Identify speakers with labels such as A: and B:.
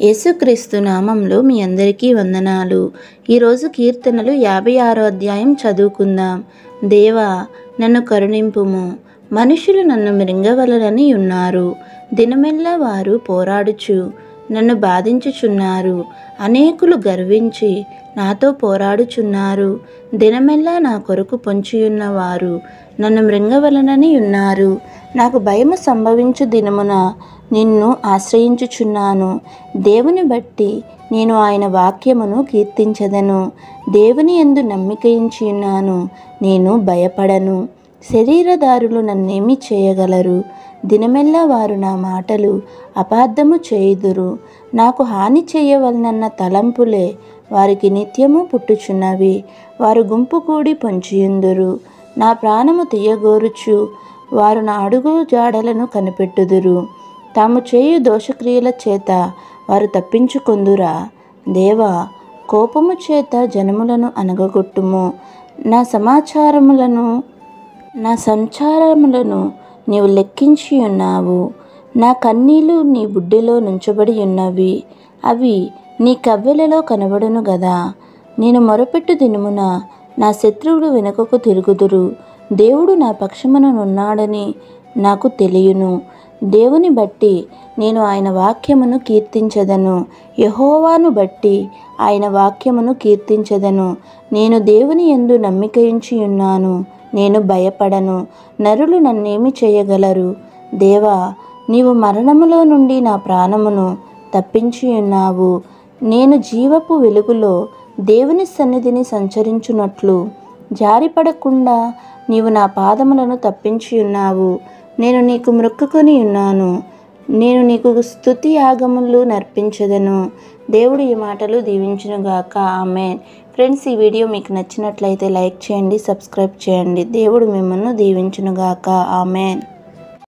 A: యేసుక్రీస్తు నామంలో మీ అందరికీ వందనాలు. ఈరోజు కీర్తనలు యాభై ఆరో అధ్యాయం చదువుకుందాం. దేవా నన్ను కరుణింపుము. మనుషులు నన్ను మృంగవలరని ఉన్నారు. దినమెల్లా వారు పోరాడుచు. నన్ను బాధించుచున్నారు. అనేకులు గర్వించి నాతో పోరాడుచున్నారు. దినమెల్లా నా కొరకు పొంచియున్నవారు నన్ను మృంగవలనని ఉన్నారు. నాకు భయము సంభవించు దినమున నిన్ను ఆశ్రయించుచున్నాను. దేవుని బట్టి నేను ఆయన వాక్యమును కీర్తించదను. దేవుని ఎందు నమ్మికయించి ఉన్నాను నేను భయపడను. శరీరదారులు నన్నేమి చేయగలరు? దినమెల్లా వారు నా మాటలు అపార్థము చేయుదురు. నాకు హాని చేయవలనన్న తలంపులే వారికి నిత్యము పుట్టుచున్నవి. వారు గుంపు కూడి పొంచియుందురు. నా ప్రాణము తీయగోరుచు. వారు నా అడుగు జాడలను కనిపెట్టుదురు. తాము చేయు దోషక్రియల చేత వారు తప్పించుకొందురా? దేవా కోపము చేత జనములను అనగగొట్టుము నా సమాచారములను నా సంచారములను నీవు లెక్కించి ఉన్నావు. నా కన్నీళ్ళు నీ బుడ్డిలో నుంచబడి ఉన్నవి. అవి నీ కవ్వెలలో కనబడును గదా. నేను మొరపెట్టు దినమున నా శత్రువులు వెనుకకు తిరుగుదురు. దేవుడు నా పక్షముననున్నాడని నాకు తెలియను. దేవుని బట్టి నేను ఆయన వాక్యమును కీర్తించదను. యహోవాను బట్టి ఆయన వాక్యమును కీర్తించదను. నేను దేవుని ఎందు నమ్మికయించి ఉన్నాను. నేను భయపడను. నరులు నన్నేమి చేయగలరు? దేవా నీవు మరణములో నుండి నా ప్రాణమును తప్పించి ఉన్నావు. నేను జీవపు వెలుగులో దేవుని సన్నిధిని సంచరించున్నట్లు జారిపడకుండా నీవు నా పాదములను తప్పించి ఉన్నావు. నేను నీకు మృక్కుకొని ఉన్నాను. నేను నీకు స్తుతి యాగములు నర్పించదను. దేవుడు ఈ మాటలు దీవించునుగాక. ఆమె ఫ్రెండ్స్ ఈ వీడియో మీకు నచ్చినట్లయితే లైక్ చేయండి సబ్స్క్రైబ్ చేయండి. దేవుడు మిమ్మల్ని దీవించునుగాక. ఆమెన్.